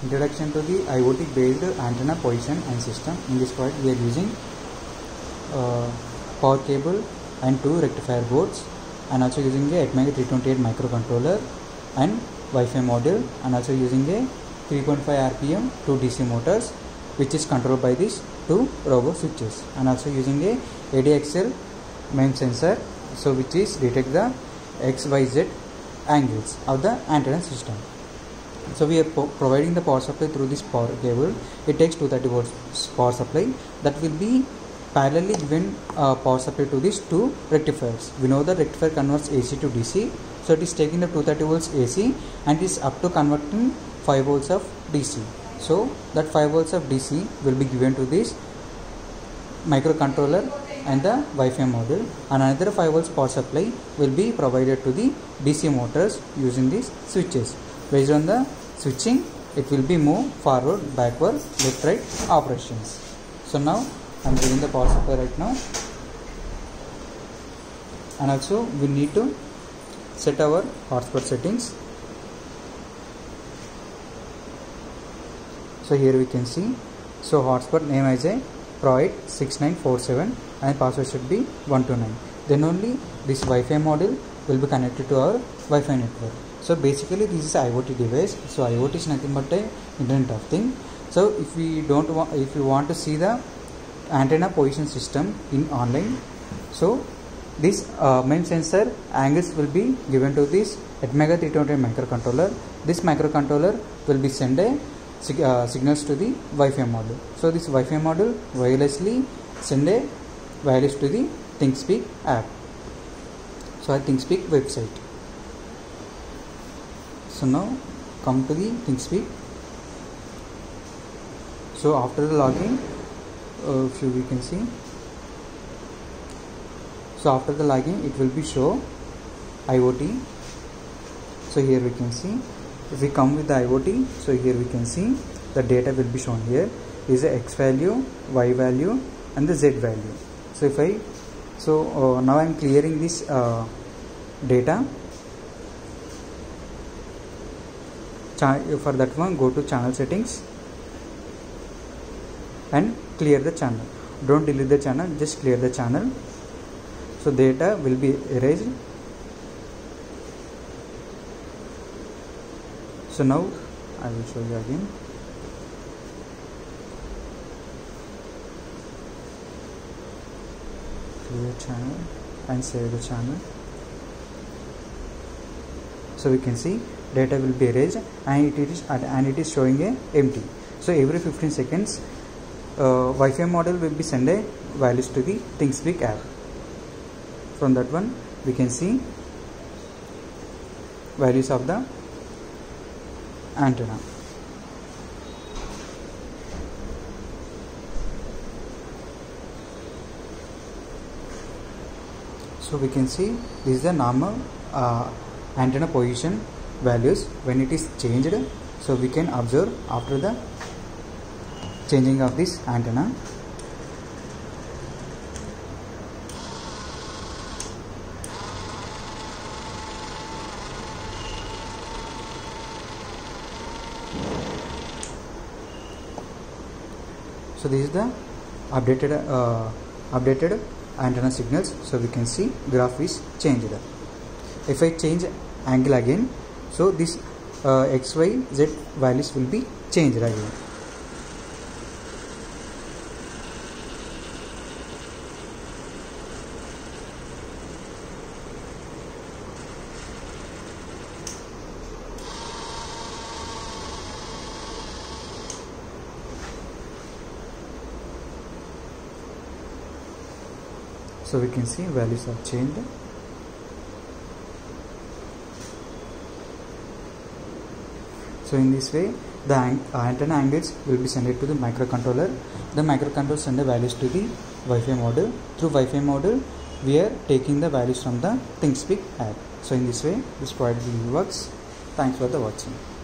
Introduction to the IoT based antenna position and system. In this part we are using uh, power cable and two rectifier boards and also using a ATmega328 microcontroller and Wi-Fi module and also using a 3.5 RPM two DC motors which is controlled by these two robo switches and also using a ADXL main sensor so which is detect the XYZ angles of the antenna system. So we are providing the power supply through this power cable. It takes 230 volts power supply that will be parallelly given uh, power supply to these two rectifiers. We know that rectifier converts AC to DC. So it is taking the 230 volts AC and is up to converting 5 volts of DC. So that 5 volts of DC will be given to this microcontroller and the Wi-Fi module and another 5 volts power supply will be provided to the DC motors using these switches. Based on the switching it will be move forward, backward, left, right operations. So now I am giving the power supply right now and also we need to set our hotspot settings. So here we can see so hotspot name as a Proid 6947 and password should be 129 then only this Wi-Fi module will be connected to our Wi-Fi network so basically this is IoT device. So IoT is nothing but a internet of thing so if we don't want if you want to see the antenna position system in online so this uh, main sensor angles will be given to this ATmega 320 microcontroller. This microcontroller will be send a sig- uh, signals to the Wi-Fi module. So this Wi-Fi module wirelessly send a wireless to the ThingSpeak app. So our ThingSpeak website so now come to the ThingSpeak so after the login uh, you we can see. So after the login it will be show IoT so here we can see. If we come with the IoT so here we can see the data will be shown here. Is the X value Y value and the Z value. So if I so uh, now I am clearing this uh, data for that one go to channel settings and clear the channel. Don't delete the channel just clear the channel. So data will be erased. So now I will show you again. Clear channel and save the channel. So we can see data will be erased and it is and it is showing a empty. So every 15 seconds uh, Wi-Fi model will be send a values to the ThingSpeak app. From that one we can see values of the antenna. So we can see this is the normal uh, antenna position values when it is changed so we can observe after the changing of this antenna. So this is the updated uh, updated antenna signals. So we can see graph is changed. If I change angle again so this uh, x y z values will be changed again so we can see values are changed so in this way the an- uh, antenna angles will be sent to the microcontroller. The microcontroller send the values to the wi-fi module. Through wi-fi module we are taking the values from the ThingSpeak app. So in this way this project works. Thanks for the watching